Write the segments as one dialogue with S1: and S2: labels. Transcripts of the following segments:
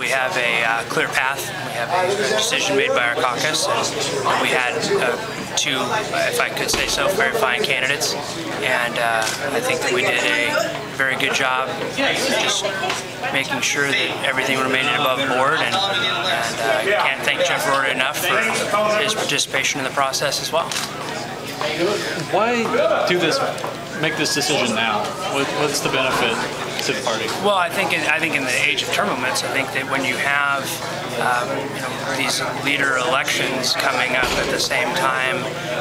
S1: We have a uh, clear path. We have a decision made by our caucus, and we had uh, two, if I could say so, very fine candidates, and uh, I think that we did a very good job just making sure that everything remained above board, and, and uh, can't thank Jeff Roorda enough for his participation in the process as well.
S2: Why do this? Make this decision now. What, what's the benefit to the party?
S1: Well, I think in, I think in the age of term limits, I think that when you have um, you know, these leader elections coming up at the same time,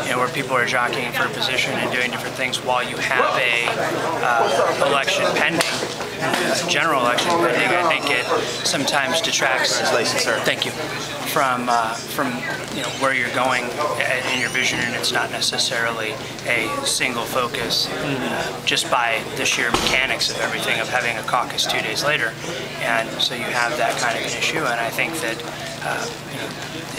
S1: you know, where people are jockeying for a position and doing different things while you have a uh, election pending, general election pending, I think it sometimes detracts. Thank you. From uh, from you know where you're going in your vision, and it's not necessarily a single focus, uh, just by the sheer mechanics of everything of having a caucus two days later, and so you have that kind of an issue. And I think that uh, you know,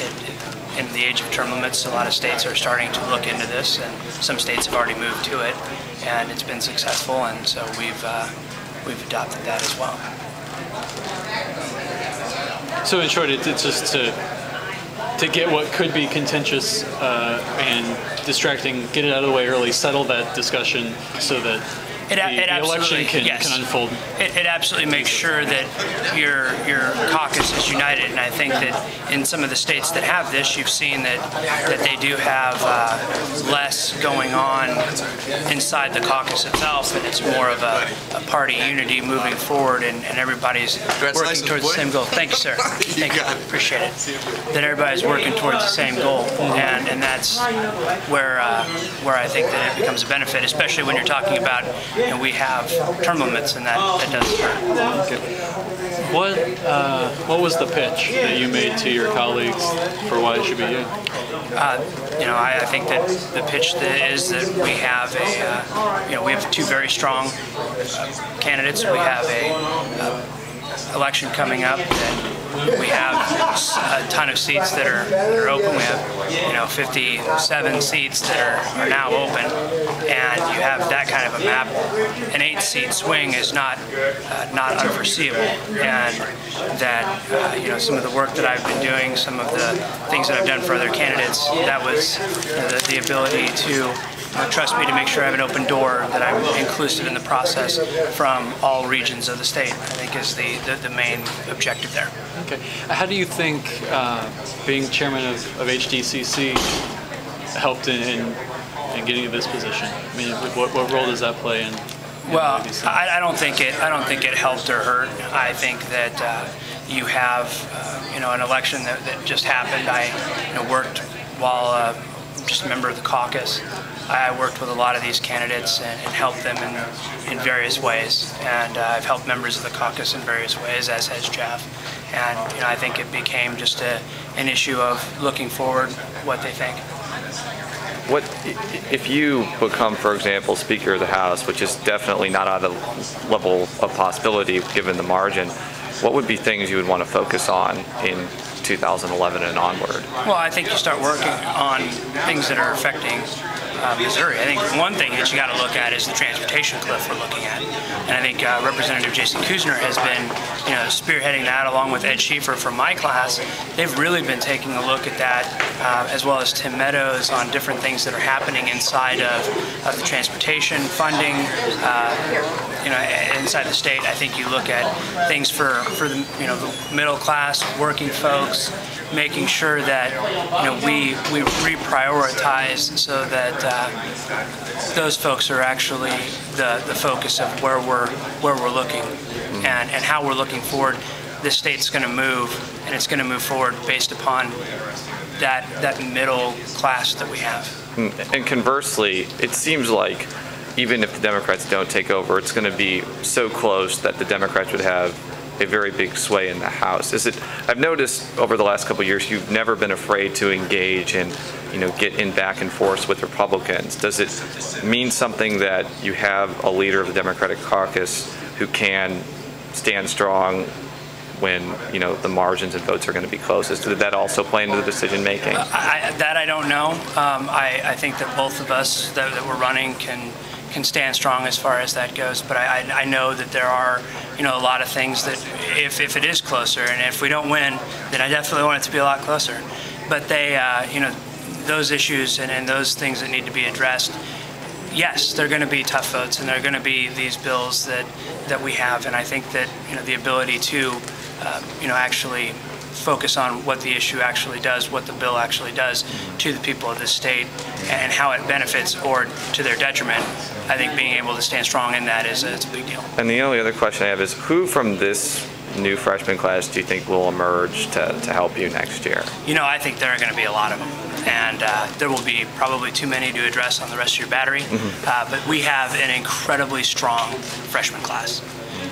S1: it, it, in the age of term limits, a lot of states are starting to look into this, and some states have already moved to it, and it's been successful. And so we've uh, we've adopted that as well.
S2: So in short, it's just to to get what could be contentious uh, and distracting, get it out of the way early, settle that discussion so that
S1: It,
S2: the,
S1: it
S2: the election
S1: absolutely-
S2: can,
S1: yes.
S2: can unfold.
S1: It, it absolutely makes sure that your your caucus is united, and I think that in some of the states that have this, you've seen that that they do have uh, less going on inside the caucus itself, and it's more of a, a party unity moving forward, and, and everybody's working towards the same goal. Thank you, sir. Thank you.
S3: got it.
S1: Appreciate it. That everybody's working towards the same goal, and and that's where uh, where I think that it becomes a benefit, especially when you're talking about know, we have term limits, and that that does hurt.
S2: What uh, what was the pitch that you made to your colleagues for why it should be you?
S1: Uh, you know, I, I think that the pitch that is that we have a, uh, you know, we have two very strong uh, candidates. We have a uh, election coming up, and we have a ton of seats that are, that are open. We have, you know, 57 seats that are, are now open, and you have that kind of a map. An eight-seat swing is not uh, not unforeseeable, and that uh, you know some of the work that I've been doing, some of the things that I've done for other candidates, that was you know, the, the ability to uh, trust me to make sure I have an open door, that I'm inclusive in the process from all regions of the state. I think is the, the, the main objective there.
S2: Okay. How do you think uh, being chairman of, of HDCC helped in, in, in getting to this position? I mean, what, what role does that play in? in
S1: Well. I, I don't think it. I don't think it helped or hurt. I think that uh, you have, uh, you know, an election that, that just happened. I, you know, worked while uh, just a member of the caucus. I worked with a lot of these candidates and, and helped them in, in various ways. And uh, I've helped members of the caucus in various ways, as has Jeff. And you know, I think it became just a, an issue of looking forward, what they think.
S4: What if you become, for example, Speaker of the House, which is definitely not out of level of possibility given the margin? What would be things you would want to focus on in 2011 and onward?
S1: Well, I think you start working on things that are affecting uh, Missouri. I think one thing that you got to look at is the transportation cliff we're looking at, and I think uh, Representative Jason Kuzner has been, you know, spearheading that along with Ed Schieffer from my class. They've really been taking a look at that, uh, as well as Tim Meadows on different things that are happening inside of, of the transportation funding. Uh, you know, inside the state, I think you look at things for for the you know the middle class, working folks, making sure that you know we we reprioritize so that uh, those folks are actually the the focus of where we're where we're looking and and how we're looking forward. This state's going to move, and it's going to move forward based upon that that middle class that we have.
S4: And conversely, it seems like even if the Democrats don't take over, it's going to be so close that the Democrats would have a very big sway in the House. Is it? I've noticed over the last couple years you've never been afraid to engage and you know get in back and forth with Republicans. Does it mean something that you have a leader of the Democratic caucus who can stand strong when you know the margins and votes are going to be closest? Did that also play into the decision making?
S1: I, that I don't know. Um, I, I think that both of us that, that we're running can can stand strong as far as that goes. But I, I, know that there are, you know, a lot of things that if, if it is closer and if we don't win, then I definitely want it to be a lot closer. But they, uh, you know, those issues and, and those things that need to be addressed, yes, they're going to be tough votes, and they're going to be these bills that that we have. And I think that you know the ability to, uh, you know, actually focus on what the issue actually does, what the bill actually does to the people of this state, and how it benefits or to their detriment. I think being able to stand strong in that is a, it's a big deal.
S4: And the only other question I have is who from this new freshman class do you think will emerge to, to help you next year?
S1: You know, I think there are going to be a lot of them, and uh, there will be probably too many to address on the rest of your battery. Uh, but we have an incredibly strong freshman class,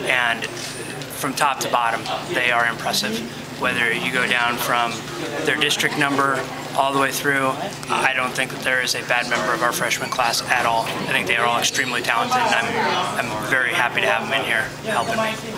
S1: and from top to bottom, they are impressive. Whether you go down from their district number all the way through, I don't think that there is a bad member of our freshman class at all. I think they are all extremely talented, and I'm, I'm very happy to have them in here helping me.